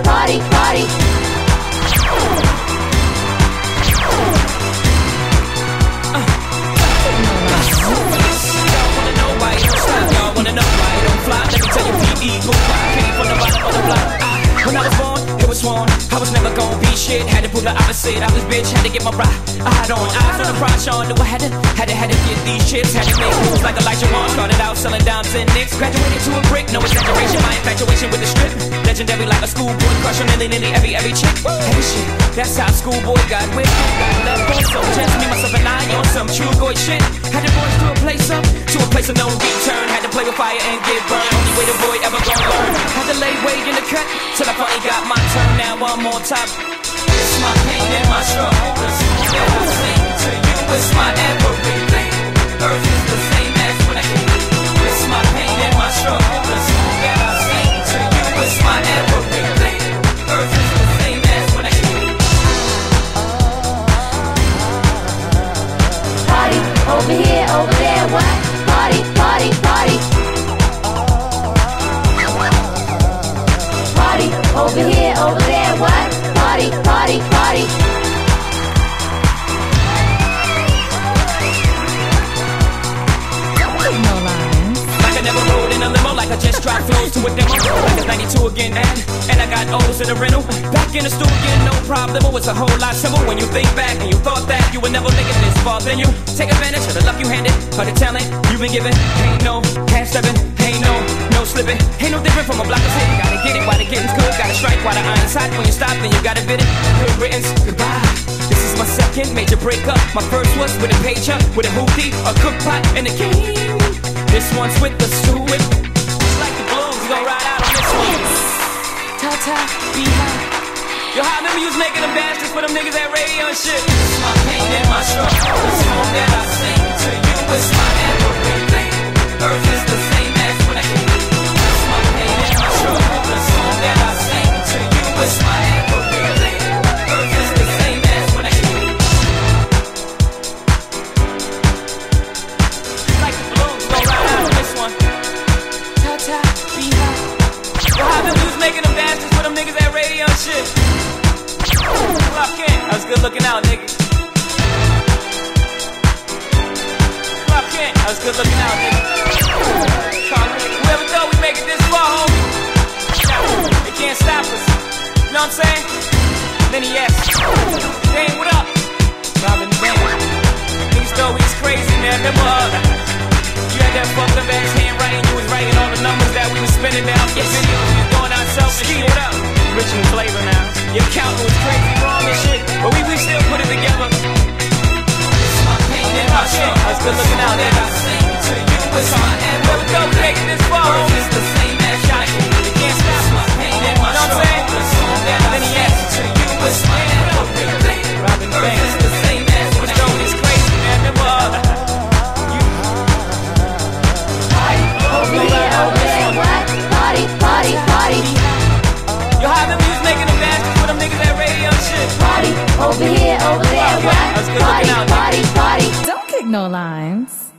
party, party. Uh. The opposite. I was bitch, had to get my ride. I had on eyes on the prize, Sean knew I had to, had to, had to get these chips. Had to make moves like Elijah Wan. Started out selling dimes and nicks. Graduated to a brick, no exaggeration. My infatuation with the strip. Legendary like a schoolboy, crushing nearly, nearly every, every chick. Heavy shit, that's how schoolboy got with Got love for so just me, myself, and I on some true boy shit. Had to boys to a place up, to a place of no return. Play with fire and get burned. Only way the boy ever gonna learn. Had to lay weight in the cut till I finally got my turn. Now I'm on top. To a demo. Like it's 92 again, and, and I got O's in the rental. Back in the studio, again, no problem. It's a whole lot simple when you think back and you thought that you would never make it this far. Then you take advantage of the luck you handed, of the talent you've been given. Ain't no half stepping, ain't no no slipping. Ain't no different from a block of city. Gotta get it while the getting's good, gotta strike while the iron's hot. When you stop, then you gotta bid it. Good riddance, goodbye. This is my second major breakup. My first was with a pager, with a hoopty, a cook pot, and a king. This one's with the stew gon' ride out on this one. Ta ta, be high. Yo, remember you was making them bastards for them niggas at radio and shit. It's my pain and my struggle. The song that I sing good looking out, nigga. Clock in. I was good looking out, nigga. Whoever thought we make it this far, homie. They can't stop us. You know what I'm saying? Lenny S. Dane, what up? Robin Dane. Niggas thought we was crazy, man. Remember, uh, you had that fucked up ass handwriting. You was writing all the numbers that we was spinning down for videos. We was doing ourselves and. What up? Rich and flavor now. Your accountant was crazy wrong and shit, over here, over there, I what? Party, looking out, nigga. party, party. Don't kick no lines.